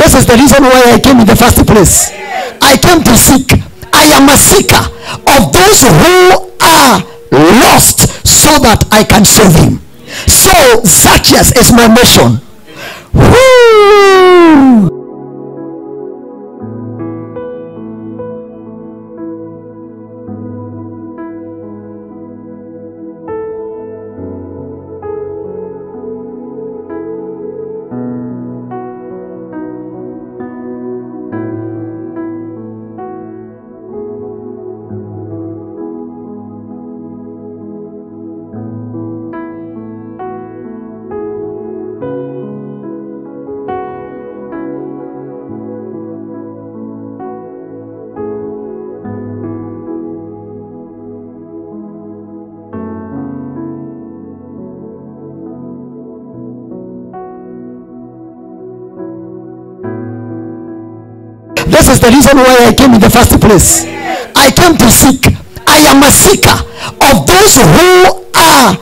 This is the reason why I came in the first place. I came to seek. I am a seeker of those who are lost so that I can save him. So Zacchaeus is my mission. Woo! This is the reason why I came in the first place. I came to seek. I am a seeker of those who are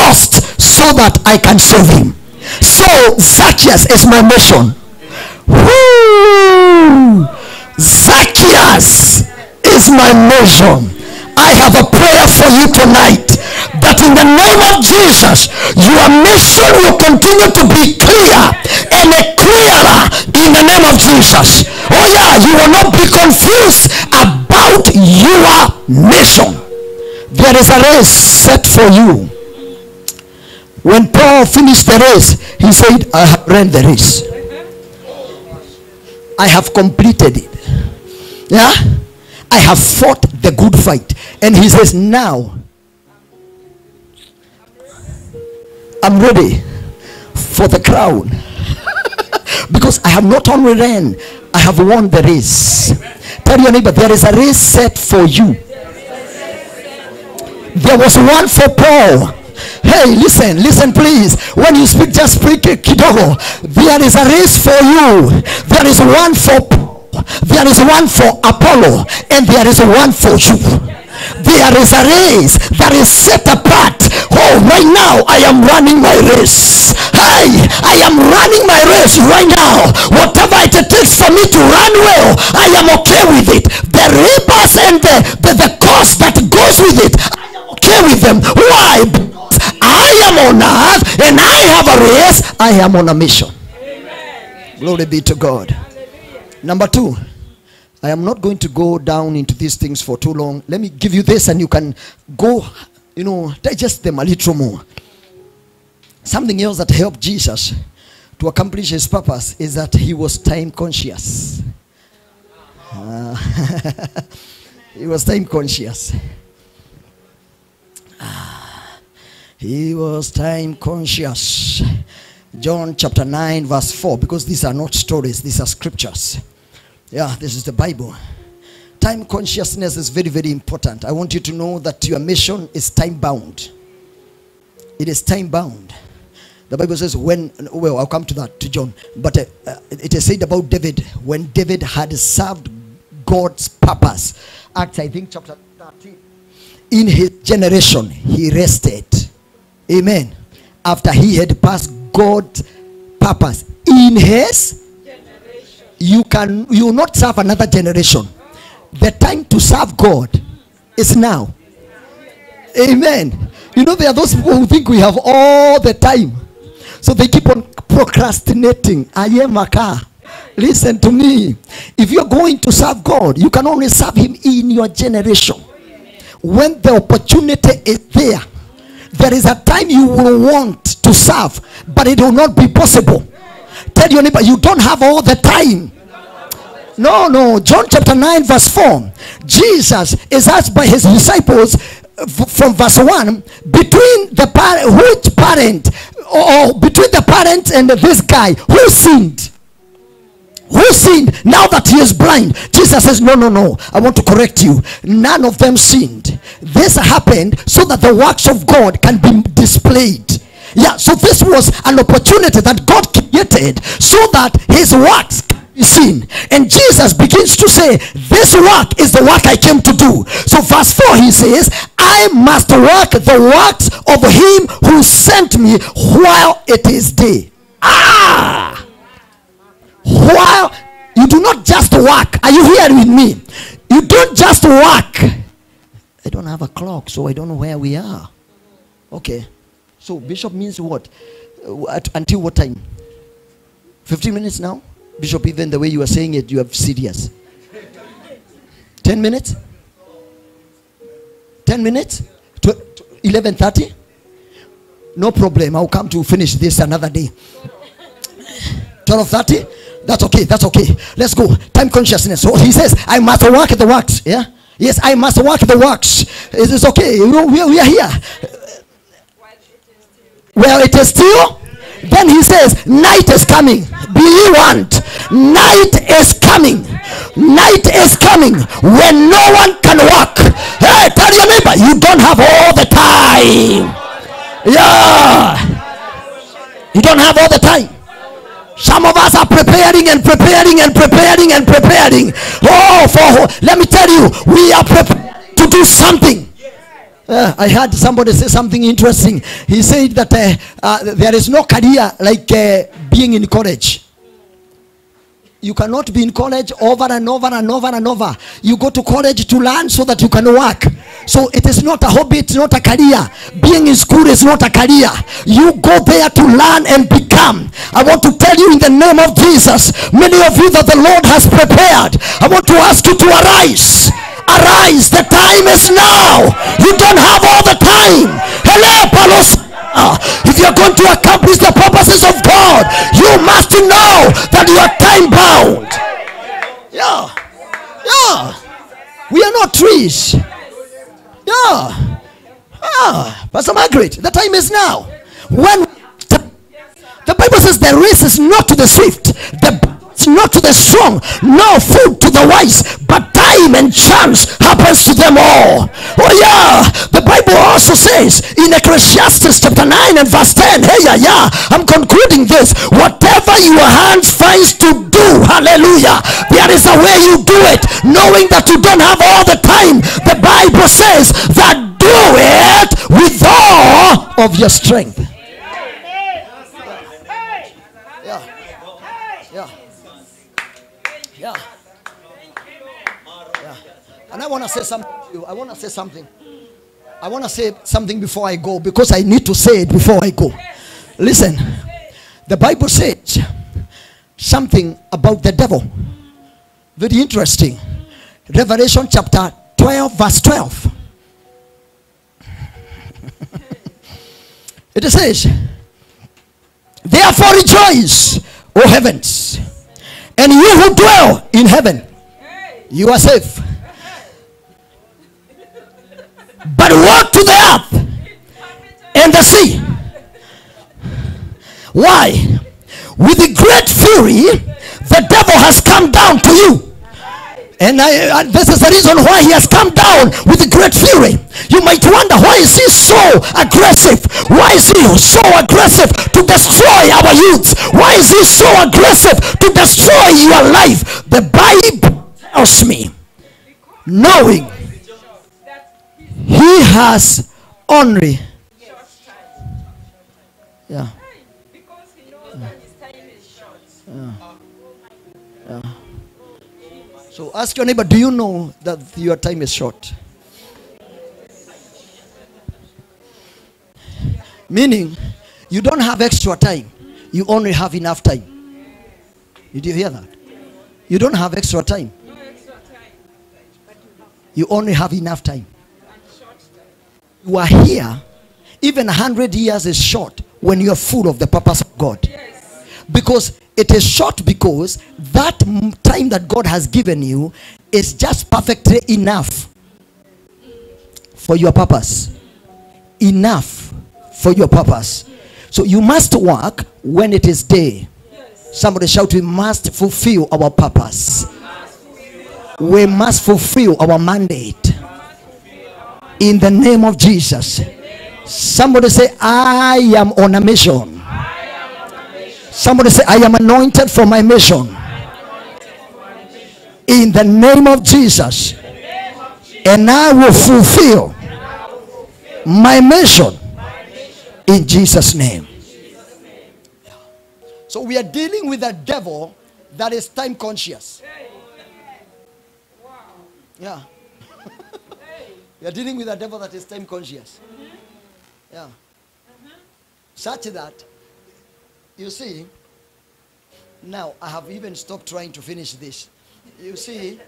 lost so that I can save him. So Zacchaeus is my mission. Woo! Zacchaeus is my mission. I have a prayer for you tonight that in the name of Jesus, your mission will continue to be clear and clearer in the name of Jesus. Oh yeah, you will not be confused about your mission. There is a race set for you. When Paul finished the race, he said, I have ran the race. I have completed it. Yeah? I have fought the good fight. And he says, Now I'm ready for the crown. because I have not only ran, I have won the race. Tell your neighbor, there is a race set for you. There was one for Paul. Hey, listen, listen, please. When you speak, just speak kidogo. There is a race for you. There is one for Paul. There is one for Apollo, and there is one for you. There is a race that is set apart. Oh, right now I am running my race. Hey, I am running my race right now. Whatever it takes for me to run well, I am okay with it. The rebels and the, the, the cost that goes with it, I am okay with them. Why? Because I am on earth and I have a race. I am on a mission. Glory be to God. Number two, I am not going to go down into these things for too long. Let me give you this and you can go, you know, digest them a little more. Something else that helped Jesus to accomplish his purpose is that he was time conscious. Uh, he was time conscious. Ah, he was time conscious. John chapter 9, verse 4, because these are not stories, these are scriptures. Yeah, this is the Bible. Time consciousness is very, very important. I want you to know that your mission is time bound. It is time bound. The Bible says, when, well, I'll come to that, to John. But uh, uh, it is said about David, when David had served God's purpose. Acts, I think, chapter 13. In his generation, he rested. Amen. After he had passed God's purpose in his you can you will not serve another generation. The time to serve god is now. Amen. You know there are those people who think we have all the time. So they keep on procrastinating. I am a car listen to me. If you're going to serve god you can only serve him in your generation. When the opportunity is there there is a time you will want to serve but it will not be possible tell your neighbor you don't have all the time. No no. John chapter 9 verse 4 jesus is asked by his disciples from verse 1 between the parent which parent or between the parent and this guy who sinned? Who sinned now that he is blind? Jesus says no no no. I want to correct you. None of them sinned. This happened so that the works of god can be displayed yeah so this was an opportunity that god created so that his works seen. And jesus begins to say this work is the work i came to do. So verse 4 he says i must work the works of him who sent me while it is day. Ah! While you do not just work. Are you here with me? You don't just work. I don't have a clock so i don't know where we are. Okay so bishop means what? Uh, at, until what time? 15 minutes now? Bishop even the way you are saying it you are serious. 10 minutes? 10 minutes? To, to 11.30 no problem. I'll come to finish this another day. 12.30 that's okay that's okay. Let's go. Time consciousness. So he says i must work the works. Yeah? Yes i must work the works. It is okay? We are here well it is still. Then he says night is coming. Be ye warned. Night is coming. Night is coming when no one can walk. Hey tell your neighbor you don't have all the time. Yeah. You don't have all the time. Some of us are preparing and preparing and preparing and preparing. Oh for let me tell you we are prepared to do something uh, I heard somebody say something interesting. He said that uh, uh, there is no career like uh, being in college. You cannot be in college over and over and over and over. You go to college to learn so that you can work. So it is not a hobby, it's not a career. Being in school is not a career. You go there to learn and become. I want to tell you in the name of Jesus, many of you that the Lord has prepared, I want to ask you to arise. Arise, the time is now. You don't have all the time. Hello, Palos. If you're going to accomplish the purposes of God, you must know that you are time bound. Yeah. Yeah. We are not trees. Yeah. Ah, Pastor Margaret, the time is now. When the, the Bible says the race is not to the swift, the it's not to the strong, no food to the wise, but and chance happens to them all. Oh yeah, the Bible also says in Ecclesiastes chapter 9 and verse 10, hey yeah, yeah, I'm concluding this. Whatever your hands finds to do, hallelujah, there is a way you do it, knowing that you don't have all the time. The Bible says that do it with all of your strength. Yeah. Yeah. Yeah. Yeah. And I want to say something to you. I want to say something. I want to say something before I go because I need to say it before I go. Listen. The Bible says something about the devil. Very interesting. Revelation chapter 12, verse 12. it says, Therefore rejoice, O heavens, and you who dwell in heaven, you are safe. The sea. Why? With the great fury, the devil has come down to you. And, I, and this is the reason why he has come down with great fury. You might wonder why is he so aggressive? Why is he so aggressive to destroy our youth? Why is he so aggressive to destroy your life? The Bible tells me, knowing he has only yeah. Because he knows that his time is short. so ask your neighbor do you know that your time is short? Meaning you don't have extra time. You only have enough time. Did you hear that? You don't have extra time. No extra time you only have enough time time. you are here. Even a hundred years is short when you are full of the purpose of god. Because it is short because that time that god has given you is just perfectly enough for your purpose. Enough for your purpose. So you must work when it is day. Somebody shout we must fulfill our purpose. We must fulfill our mandate. In the name of Jesus. Somebody say, I am on a mission. Somebody say, I am anointed for my mission. In the name of Jesus. And I will fulfill my mission in Jesus' name. So we are dealing with a devil that is time conscious. Yeah. Hey. You're dealing with a devil that is time conscious. Yeah. Uh-huh. Such that, you see, now I have even stopped trying to finish this. You see,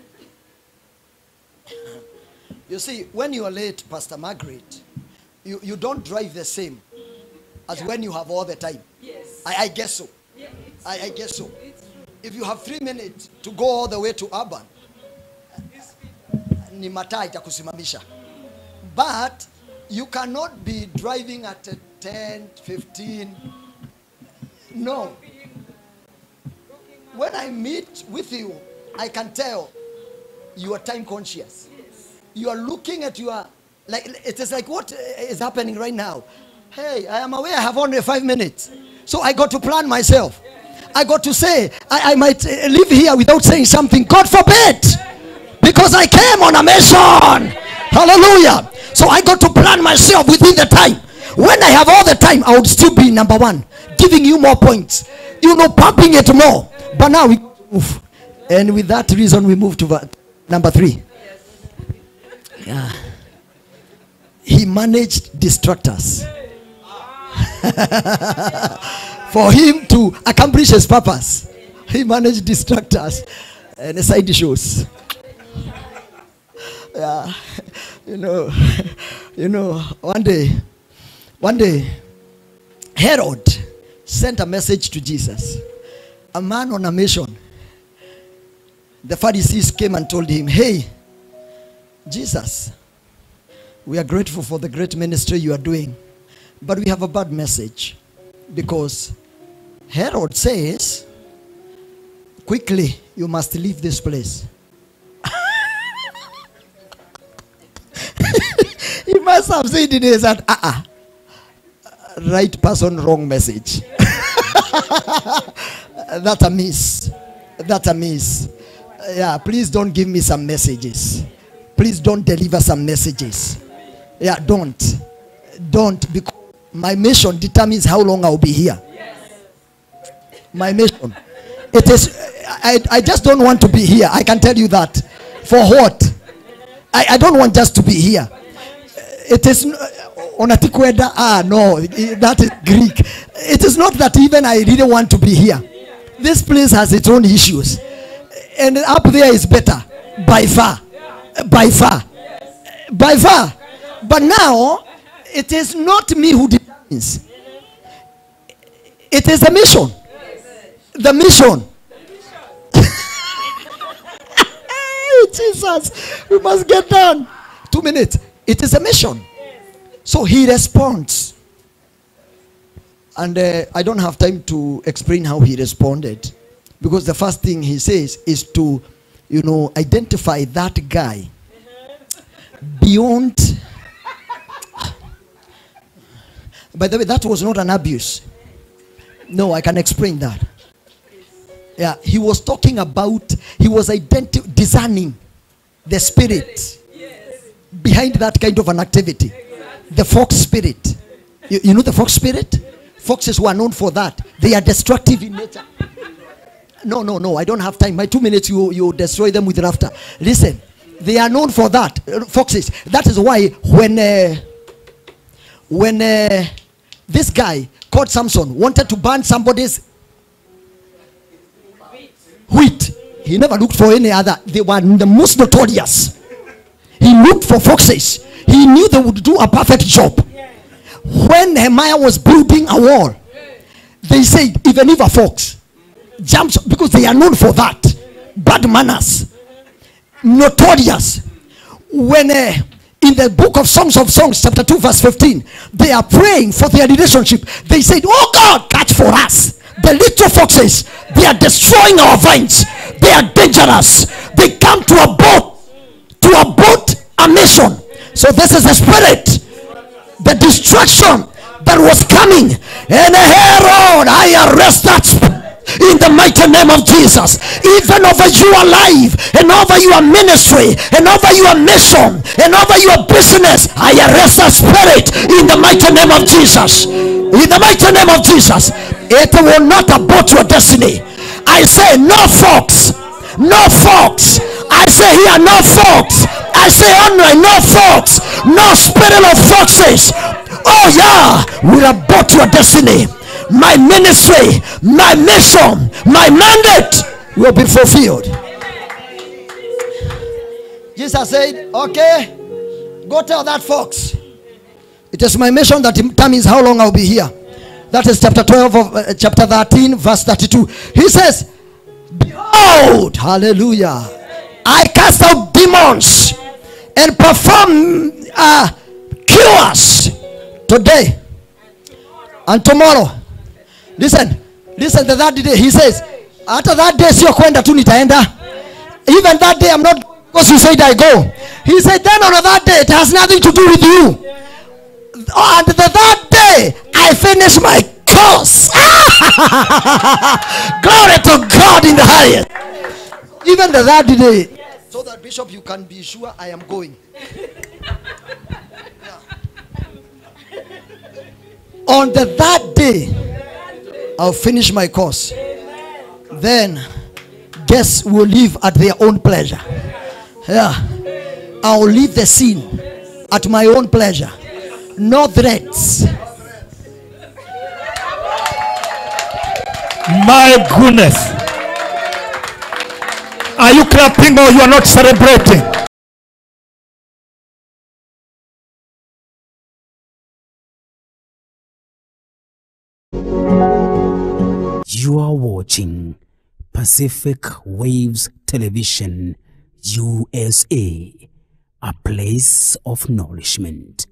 you see, when you are late, Pastor Margaret, you, you don't drive the same as when you have all the time. Yes. I, I guess so. Yeah, it's, I, I guess so. it's true. If you have three minutes to go all the way to urban, ni mataa itakusimamisha but you cannot be driving at a 10 15 no. When i meet with you i can tell you are time conscious. You are looking at your like it is like what is happening right now. Hey i am aware i have only five minutes. So i got to plan myself. I got to say i, I might live here without saying something. God forbid! Because I came on a mission. Hallelujah. So I got to plan myself within the time. When I have all the time, I would still be number one, giving you more points, you know, pumping it more. But now we move. And with that reason, we move to number three. Yeah. He managed distractors for him to accomplish his purpose. He managed distractors and side shows yeah. You know you know one day one day herod sent a message to jesus. A man on a mission the pharisees came and told him hey jesus we are grateful for the great ministry you are doing but we have a bad message because herod says quickly you must leave this place must have said in his heart, uh-uh. Right person, wrong message. That's a miss. That's a miss. Yeah, please don't give me some messages. Please don't deliver some messages. Yeah, don't. Don't. Because my mission determines how long I'll be here. My mission. It is, I, I just don't want to be here. I can tell you that. For what? I, I don't want just to be here. It is onatikweda. Ah, no, that is Greek. It is not that even I really want to be here. This place has its own issues, and up there is better by far, by far, by far. But now, it is not me who determines. It is the mission. The mission. Jesus, we must get done. Two minutes. It is a mission. So he responds. And uh, I don't have time to explain how he responded. Because the first thing he says is to, you know, identify that guy beyond. By the way, that was not an abuse. No, I can explain that. Yeah, he was talking about, he was identi- discerning the spirit behind that kind of an activity. The fox spirit. You, you know the fox spirit? Foxes who are known for that. They are destructive in nature. No, no, no, I don't have time. My two minutes, you, you destroy them with laughter. Listen, they are known for that. uh, Foxes. That is why when, uh, when uh, this guy called Samson wanted to burn somebody's wheat. He never looked for any other. They were the most notorious. Looked for foxes. He knew they would do a perfect job. When Nehemiah was building a wall, they said, even if a fox jumps, because they are known for that, bad manners, notorious. When uh, in the book of Songs of Songs, chapter 2, verse 15, they are praying for their relationship. They said, Oh God, catch for us the little foxes. They are destroying our vines. They are dangerous. They come to abort, to mission. So this is the spirit, the destruction that was coming. And Herod, I arrest that in the mighty name of Jesus. Even over your life and over your ministry and over your mission and over your business, I arrest that spirit in the mighty name of Jesus. In the mighty name of Jesus, it will not abort your destiny. I say, no fox, no fox. I say here, no fox. I say online, no fox, no spirit of foxes. Oh yeah, will abort your destiny. My ministry, my mission, my mandate will be fulfilled. Jesus said, Okay, go tell that fox. It is my mission that determines how long I'll be here. That is chapter 12 of uh, chapter 13, verse 32. He says, Behold, hallelujah, I cast out demons and perform uh, cures today and tomorrow. Listen, listen, the third day, he says, after that day, sio kwenda tu nitaenda. Even that day, I'm not because you said I go. He said, then on that day, it has nothing to do with you. On the third day, I finish my course. Glory to God in the highest. Even the third day. So that Bishop, you can be sure I am going. Yeah. On the third day, I'll finish my course. Then guests will leave at their own pleasure. Yeah. I'll leave the scene at my own pleasure. No threats. My goodness. Are you clapping or you are not celebrating? You are watching Pacific Waves Television USA, a place of nourishment.